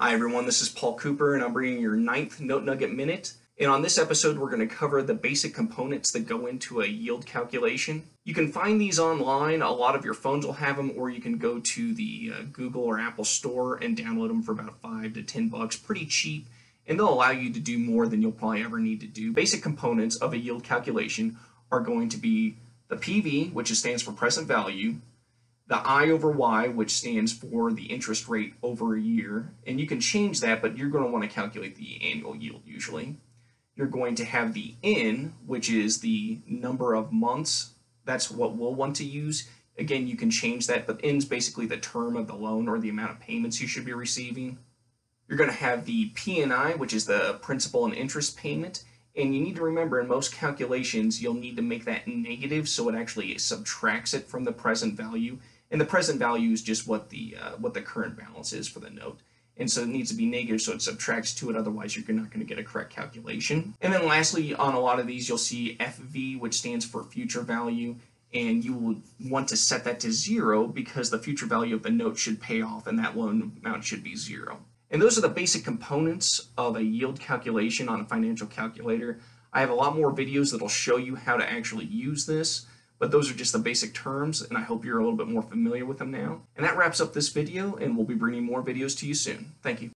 Hi everyone, this is Paul Cooper and I'm bringing your ninth Note Nugget Minute. And on this episode, we're going to cover the basic components that go into a yield calculation. You can find these online. A lot of your phones will have them, or you can go to the uh, Google or Apple store and download them for about five to 10 bucks. Pretty cheap, and they'll allow you to do more than you'll probably ever need to do. Basic components of a yield calculation are going to be the PV, which stands for present value, the I over Y, which stands for the interest rate over a year, and you can change that, but you're going to want to calculate the annual yield usually you're going to have the N, which is the number of months. That's what we'll want to use. Again, you can change that, but N is basically the term of the loan or the amount of payments you should be receiving. You're going to have the P&I, which is the principal and interest payment. And you need to remember in most calculations, you'll need to make that negative so it actually subtracts it from the present value. And the present value is just what the, uh, what the current balance is for the note. And so it needs to be negative so it subtracts to it otherwise you're not going to get a correct calculation. And then lastly on a lot of these you'll see FV which stands for future value and you will want to set that to zero because the future value of the note should pay off and that loan amount should be zero. And those are the basic components of a yield calculation on a financial calculator. I have a lot more videos that'll show you how to actually use this but those are just the basic terms, and I hope you're a little bit more familiar with them now. And that wraps up this video, and we'll be bringing more videos to you soon. Thank you.